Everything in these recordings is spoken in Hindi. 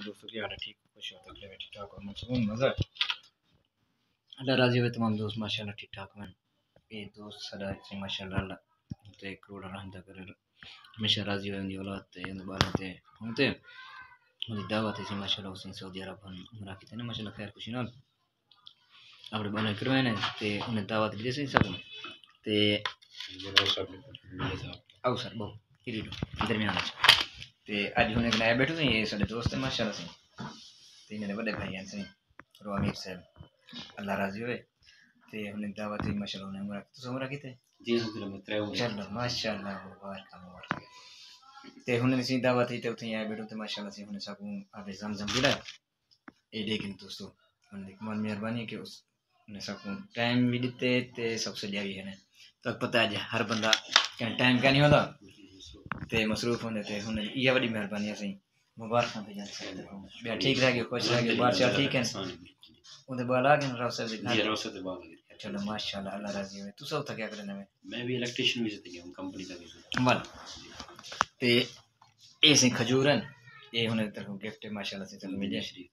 दोस्तों क्या हाल है ठीक खुश हो तकलीफ़ ठीक ठाक और सुकून मज़ा अल्लाह राज़ी हुए तमाम दोस्त माशाल्लाह ठीक ठाक हैं। ये दोस्त सदा से माशाल्लाह अल्लाह ते करोड़ रहमत करे हमेशा राज़ी हुए उनकी औलाद ते उन बालों ते होते उनकी दावत है माशाल्लाह उसी सऊदी अरब उमरा की ना माशाल्लाह खैर खुशी नाल। अपने बने करवाए ने ते उन्हें दावत दे सी सकन ते आओ सर बहु इधर दरमियान ਤੇ ते अज हूँ कन्नै बैठो तुसें एह् साढ़े दोस्त माशा अल्लाह सिंह ते मेरे बड्डे भाई हैन सिंह रोमीर साहब अल्लाह राज़ी होए। ते उन्हें दावत ही माशा उन्हें उमरा तुस उमरा कीते जी चलो माशा अल्लाह मुबारक मुबारक। ते उन्हें सिंह दावत ही ते उत्थें आए बैठो ते माशा अल्लाह सिंह सबको आपे ते मसरूफ़ होंदे ते हुन इहा वॾी महिरबानी असांजी मुबारकां भेजनि ॿिया ठीकु रहियो ख़ुशि रहियो ॿार चार ठीकु आहिनि उंदे ॿार आ गए राव साहिब जी राव साहिब बाग चलो माशाल्लाह अल्लाह राज़ी हुए। तू सब तक क्या करने में? मैं भी इलेक्ट्रिशियन भी जितनी हूँ कंपनी का भी। बल ते ए से खजूरन ए हुने तरफ़ गिफ्ट है माशाल्लाह से चलो मिल शरीफ।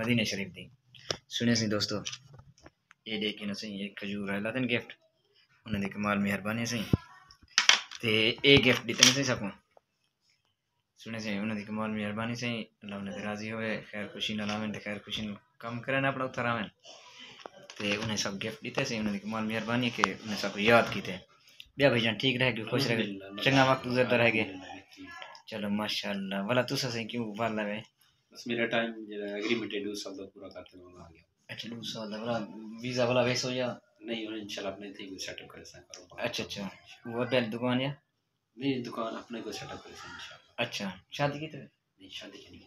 मदीने शरीफ दी। सुने से दोस्तों ये देखिए ना सही एक खजूर है लातन गिफ्ट। उन्हें कमाल मेहरबानी सही ते ए गिफ्ट दिते नहीं न सकूँ। सुने से उन्हें दी कमाल मेहरबानी से अल्लाह उन्हें राज़ी होवे खैर खुशी ना लावेन ते खैर खुशी कम करें ना अपना उत्थर आवेन ते उन्हें सब गिफ्ट दिते से उन्हें दी कमाल मेहरबानी के उन्हें सब याद कीते भाई जान ठीक रहेगी खुश रहेगी चंगा वक्त गुजरता रह गए चलो माशाल्लाह वाला तुस असें क्यों वाला वे बस मेरा टाइम जेड़ा एग्रीमेंट है 2 साल दा पूरा करते हुए आ गया। अच्छा 2 साल वाला वीज़ा वाला वेस हो जा नहीं उन्हें इंशाल्लाह अपने थे कोई सेटअप करे सा करो अच्छा अच्छा। वो पहले दुकान या? नहीं दुकान अपने को सेटअप करे सा इंशाल्लाह। अच्छा शादी की तरह? नहीं शादी की नहीं।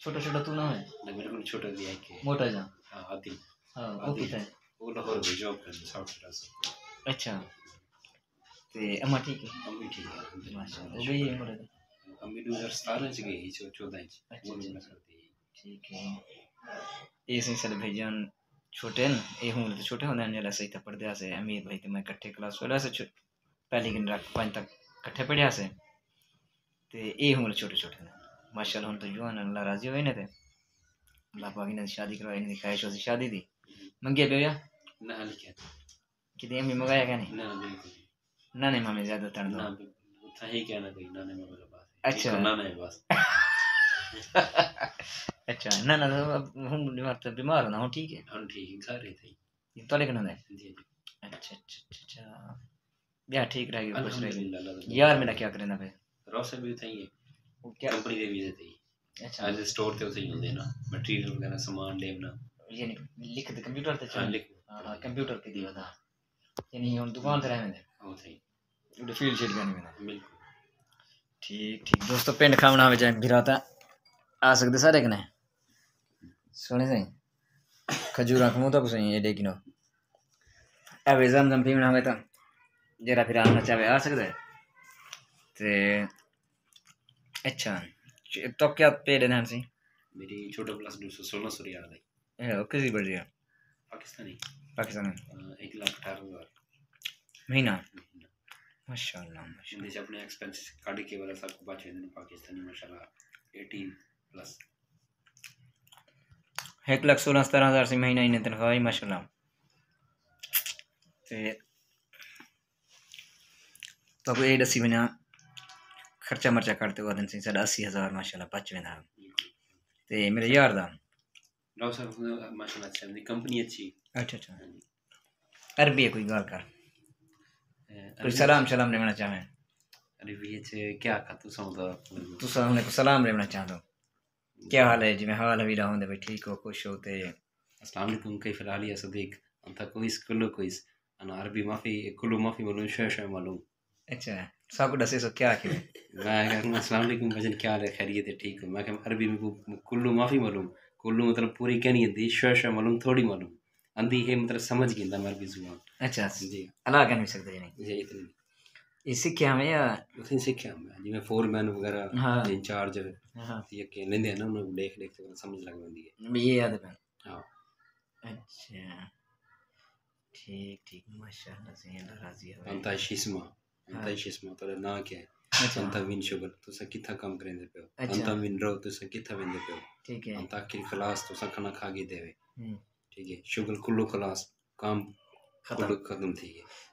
छोटा छोटा तू ना है? नहीं मेरे को छोटा दिया है कि मोटा जा। हाँ आदिल। हाँ वो कितना है? वो लाहौर में जॉब करते साउथ अफ्रीका से। अच्छा। ते अम्मा ठीक है? अम्मी ठीक है माशाल्लाह वो भी है। मोटा अम्मी 2017 से गई थी 14 इंच। अच्छा, वो अच्छा, है। ठीक है। ये सी सारे भाईजान छोटे न ये हूँ तो छोटे होंगे जेल्लै सही तो पढ़दे अस अमीर भाई ते मैं कट्ठे क्लास वाले अस पहली गिन रख पंज तक कट्ठे पढ़े अस ते ये हूँ छोटे छोटे न माशाल्लाह हूँ तो जुआन अल्लाह राज़ी होए ने ते। अल्लाह पाक इन्हें शादी करवाई इन्हें ख्वाहिश होती शादी दी। मंगिया पे ना लिखा। कि अम्मी मंगाया क्या नहीं? ना बिल्कुल नहीं। मामे ज़्यादा तन ना क्या कोई नाने अच्छा। ना ना बस। अच्छा ना ना तो हम बीमार बीमार ना हो ठीक है? हम ठीक घर थे। तो लेकिन जी अच्छा, अच्छा अच्छा अच्छा या ठीक रहेगी खुश रहेगी यार मेरा क्या करें ना भाई रोसे भी थे ये क्या? कंपनी दे वीजे थे अच्छा। आज स्टोर ते उसे यूँ देना मटेरियल वगैरह सामान लेना ये लिख दे कंप्यूटर ते हाँ, चल। लिख हाँ हाँ, कंप्यूटर के दिया था। यानी हम दुकान ते रहने दे। हो सही फ़ील्ड शीट करने में बिल्कुल। ठीक ठीक। दोस्तों पेंट खावना में जाए भिराता ਆ ਸਕਦੇ ਸਾਰੇ ਕਨੇ ਸੋਹਣੇ ਸਹੀ ਖਜੂਰਾਂ ਖਮੂ ਤਾਂ ਕੁਸਈ ਇਹ ਦੇਖਿਨੋ ਆ ਵੇ ਜ਼ਮ ਜ਼ਮ ਪੀਣਾ ਹੋਵੇ ਤਾਂ ਜਰਾ ਫਿਰ ਆਉਣਾ ਚਾਹਵੇ ਆ ਸਕਦੇ ਤੇ ਅੱਛਾ तो क्या पेड है नाम मेरी छोटा प्लस दो सौ सोलह सौ रियाल है। ओके जी बढ़िया पाकिस्तानी। पाकिस्तानी। एक लाख अठारह हज़ार। महीना? माशाल्लाह माशाल्लाह। अपने एक्सपेंसेस काट के वाला सबको बचे पाकिस्तानी माशाल्लाह। एटीन प्लस एक लाख सोलह सत्रह हज़ार से महीना इन्हें तनख्वाह है माशा तो अब एड असी वञा ख़र्चा मर्चा करते हुआ दिन साढ़ा अस्सी हज़ार माशाला बच वेंदा तो मेरे यार दा। अच्छा अच्छा। अरबी है कोई गाल कर। कोई सलाम सलाम लेना चाहें? अरबी है क्या का तू सलाम सलाम लेना चाहता क्या हाल है? जिवें हाल भी रहा होंदे भाई ठीक हो खुश हो ते अस्सलाम वालेकुम कैफ हाल या सदीक? अंत कोइस कुल्लु कोइस अना अरबी माफ़ी कुल्लु माफ़ी मालूम शय शय मालूम। अच्छा सबको दसे सो क्या आखिर मैं कहूँ अस्सलाम वालेकुम भजन क्या हाल है? खैरियत है ठीक है। मैं कहूँ अरबी में को- कुल्लु माफ़ी मालूम? कुल्लु मतलब पूरी कहनी आंदी शय शय मालूम थोड़ी मालूम। आंदी है मतलब समझ गिंदा मैं अरबी ज़ुबान। अच्छा जी। अला कह नहीं सकते नहीं ये इतनी। ये सीखे हमें या उसे सीखा मैं जिवें फोरमैन वगैरह हाँ। इंचार्ज हाँ। ये हैं ना उन्हें देख देख के समझ लग जाती है। ये याद है हाँ। अच्छा। ठीक ठीक। माशाल्लाह से अल्लाह राज़ी हो। अंता शिस्मा। अंता शिस्मा तेरा ना क्या है? अच्छा। अंतामीन शुगर तुसां कित्था कम करेंदे पियो अच्छा। अंतामीन रो तुसां कित्था वेंदे पियो ठीक है। अंत आखिर खलास तुसां खाना खा के देवे। हम्म, ठीक है। शुगर कुल्लू खलास काम खत्म। कुल्लू खत्म थी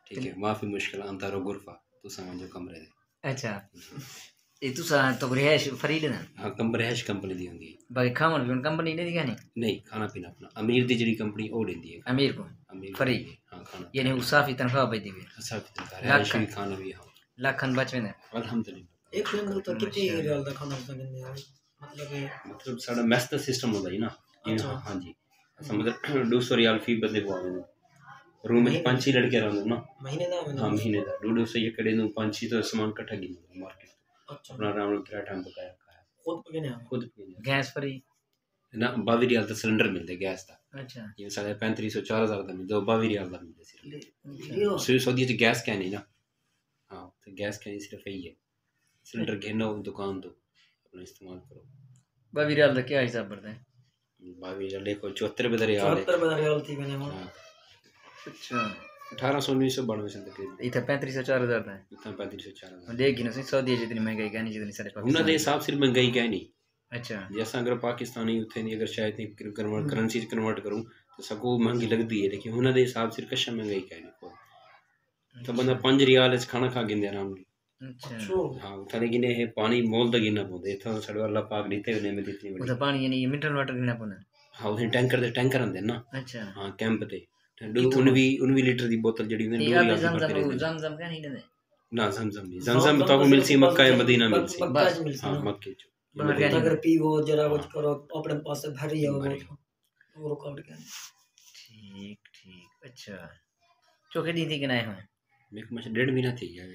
ठीक है। माफ़ी मुश्किल अंता रो गुरफा तुसां वञो कमरे दे। अच्छा। itu sa to brehash farid na हाँ कम ब्रैश कंपनी दी होंगी बाकी खावन पीवन कंपनी ने दिया नहीं है। नहीं खाना पीना अपना अमीर दी जेह्ड़ी कंपनी ओह् दिंदी ऐ अमीर को अमीर खरी। हाँ खाना यानी उसाफ ही तनख्वाह पे दी अच्छा भी दिंदा रैश भी खाना भी हाँ लाखन बच में अल्हम्दुलिल्लाह ਇੱਕ ਬੰਦੇ ਦਾ ਖਾਣਾ ਪਸੰਦ ਨਹੀਂ ਆ? ਮਤਲਬ ਇਹ मतलब साढ़ा मैस दा सिस्टम होंदा जी ना अच्छा। हाँ हाँ जी असां मतलब दो सौ रियाल फ़ी बंदे को आवे रूम महीने ਦਾ हाँ ਮਹੀਨੇ दा दो दो सौ एकड़े नु पाँच छह तो सामान इकट्ठा गिन अच्छा। अपना राम लोग चूल्हा ठाम पकाया खुद पकाने खुद पकाने गैस पर ही ना बावी रियाल का सिलेंडर मिलते गैस का अच्छा। ये साढ़े पैंतरी सौ चार हज़ार का मिलता बावी रियाल का मिलता सिर्फ़। अच्छा। सऊदी गैस कैन ही ना। हाँ तो गैस कैन सिर्फ़ यही है। सिलेंडर घेनो दुकान तो अपना इस्तेमाल करो। बावी रियाल का क्या हिसाब पड़ता है? बावी रियाल देखो चौहत्तर बदर रियाल चौहत्तर बदर रियाल थी मैंने हाँ। हाँ। अच्छा। महँगी लगती है। लेकिन कशा महँगाई कहनी को तो बंदा रियाल खाना खा गिंदे आराम अच्छा। पानी मोल तक गिरना पौंदा। इतना पाक नीते ने हाँ टैंकर टैंकर आंदे ना। अच्छा। हाँ कैंप दे। उनवी उनवी लीटर दी बोतल जड़ी ने लोरी आगे बढ़ते रहते जमजम का नहीं देने ना जमजम नहीं हाँ, जमजम तो को मिलसी मक्का है मदीना मिलसी। हाँ मक्के जो अगर पीवो जरा कुछ करो अपने पास भरी हो और काउंट कर। ठीक ठीक अच्छा। चोखे दी थी कि ना है मेरे को डेढ़ महीना थी गया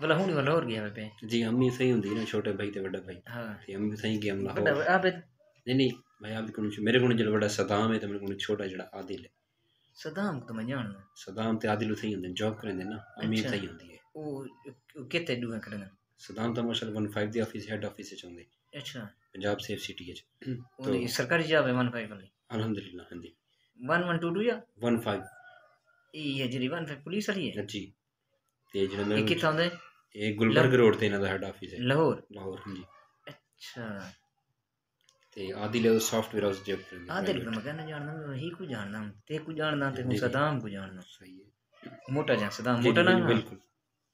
वाला हुन वाला और गया पे जी अम्मी सही हुंदी ना छोटे भाई ते बड़ा भाई। हाँ। ते अम्मी सही गया हम ना बड़ा आप नहीं नहीं भाई आप को मेरे को जल बड़ा सदाम है ते मेरे को छोटा जड़ा आदिल है सदाम को तो मैं जानना ਸਦਾਮ ਤੇ ਆਦਿਲ ਸਹੀ ਹੁੰਦੇ ਜੌਬ ਕਰਦੇ ਨਾ ਅੰਮੀ ਅੱਛਾ। ਸਹੀ ਹੁੰਦੀ ਹੈ वो कितने दूर करना ਸਦਾਮ ਤਾਂ ਮਾਸ਼ਾਅੱਲਾ 15 ਦੀ ਆਫਿਸ ਹੈਡ ਆਫਿਸ ਚ ਹੁੰਦੇ अच्छा ਪੰਜਾਬ ਸੇਫ ਸਿਟੀ ਵਿੱਚ वो ये सरकारी जॉब है वन फाइव वाली ਅਲਹਮਦੁਲਿਲਾ ਹਾਂਜੀ वन वन टू टू या 15 ये जी वन फाइव पुलिस वाली है ਜੀ ਤੇ ਜਿਹੜਾ ये ਮੈਂ कितना होता है ਇਹ ਗੁਲਬਰਗ ਰੋਡ ਤੇ ਇਹਨਾਂ ਦਾ ਹੈਡ ਆਫਿਸ ਹੈ लाहौर ਲਾਹੌਰ ਹਾਂਜੀ अच्छा ਤੇ ਆਦੀ ਲੈ ਸੌਫਟਵੇਅਰ ਉਸ ਜੇ ਆਦੇ ਲੈ ਮੈਂ ਕਹਿੰਦਾ ਜਾਣਦਾ ਮੈਂ ਹੀ ਕੁ ਜਾਣਦਾ ਤੇ ਕੁ ਜਾਣਦਾ ਤੇ ਸਦਾਮ ਕੁ जाणदा ਸਹੀ ਹੈ ਮੋਟਾ ਜਾਂ ਸਦਾਮ ਮੋਟਾ ਨਾ ਬਿਲकुल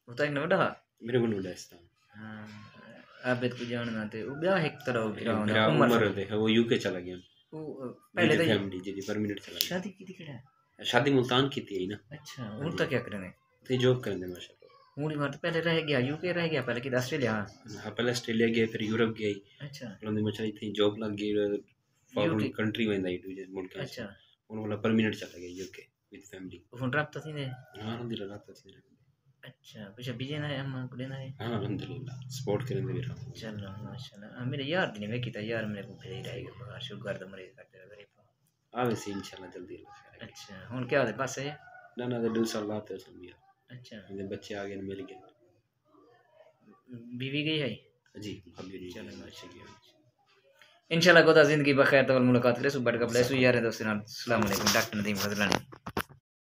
ਮੋਟਾ ਨਾ ਵੱਡਾ ਮੇਰੇ ਕੋਲ ਉਲਾ ਸਦਾਮ ਹਾਂ ਆਬਦ ਕੁ ਜਾਣਦਾ ਤੇ ਉਹ ਬਿਆ ਇੱਕ ਤਰ੍ਹਾਂ ਉਹ ਉਮਰ ਦੇ ਉਹ यूके चला गया ਉਹ ਪਹਿਲੇ ਤਾਂ फैमिली जी परमानेंट चला गया शादी की थी केड़ा शादी मुल्तान की थी ना अच्छा उन तक क्या करने ਤੇ ਜੋਬ ਕਰਦੇ ਮਾਸ਼ਾ हूँ ही बात पहले रह गया यूके रह गया पहले कि ऑस्ट्रेलिया? हाँ पहले ऑस्ट्रेलिया गए फिर यूरोप गए। अच्छा। फिर उन्हें मचा थी जॉब लग गई फॉरेन कंट्री में आई दूसरे मुल्क अच्छा। उन्होंने बोला परमानेंट चला गया यूके विद फैमिली फ़ोन रब्ता थी ने? हाँ अल्हम्दुलिल्लाह रात थी अच्छा कुछ अभी ना है अम्मा को लेना है? हाँ अल्हम्दुलिल्लाह सपोर्ट करेंगे रहा चलो माशाल्लाह। हाँ, मेरे यार दिन में किता यार मेरे को भेज रहेगा बाहर शुगर तो मरीज़ करते रहे आवे से इंशाल्लाह जल्दी। अच्छा हुन क्या होते पास है? ना ना दिल से अल्लाह ते समझिया अच्छा। मेरे बच्चे आ गए मिल गए। बीवी गई है? जी अभी नहीं चलो, अच्छा किया इंशाल्लाह खुदा ज़िंदगी बखैर तो मुलाकात करे सुबह का ब्लेस यार दोस्तों अस्सलाम वालेकुम डॉक्टर नदीम फजलानी